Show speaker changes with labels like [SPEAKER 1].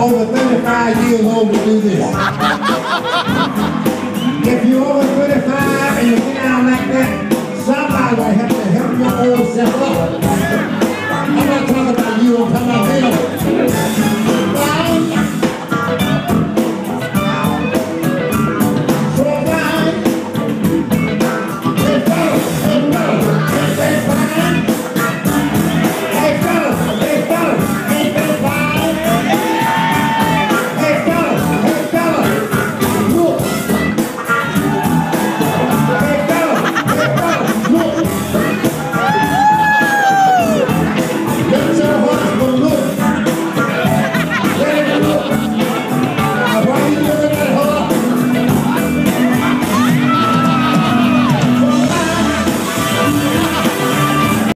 [SPEAKER 1] over 35 years old to do this. if you're over 35 and you get down like that, somebody will have to help your old self up.